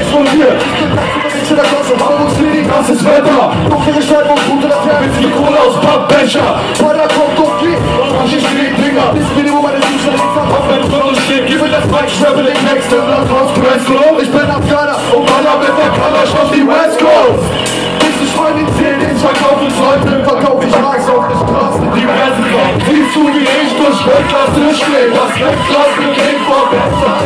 explodiert Ich bin der Klasse, Hamburgs Linie, krasses Wetter Dunkle Scheibe und gute Laternen Mit die Kohle aus Pappbecher. Vater kommt und geht, und ich die Dinger? Bis Minimum meine Süße, ich sag auf mein Viertel steht Gib mir das Mike, schreibe den Text, im Land raus, Presslow Ich bin Afghaner. Und baller mit der Kalasch auf die West Coast. Bis ich voll die Zähne, ich verkaufe Leute, verkauf. Ich Rags auf der Straße, diversen Songs Siehst du, wie ich durch Weltklasse stehe, das Weltklasse geht vor besser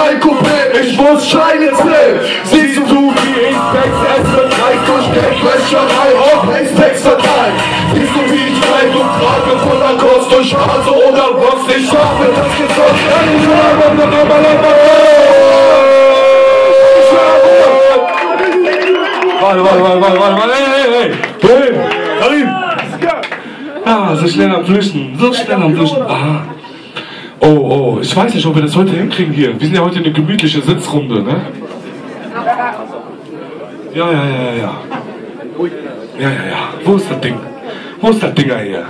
M3 Coupé, ich muss Scheine zählen. Siehst du, wie ich Specs esse, Dreck durch Geldwäscherei auf Apex verteilt Siehst du, wie ich Dreck und trage von der Kost durch Hase oder Rocks, ich habe das gezockt Warte, warte, warte, warte, warte, warte, hey, hey, hey, hey, Karim! Ah, so schnell am Flüchten, so schnell am Flüchten. Aha. Oh, oh, ich weiß nicht, ob wir das heute hinkriegen hier. Wir sind ja heute eine gemütliche Sitzrunde, ne? Ja, ja, ja, ja. Ja, ja, ja. Wo ist das Ding? Wo ist das Dinger hier?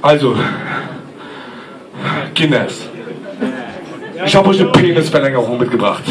Also, Kinders, ich habe euch eine Penisverlängerung mitgebracht.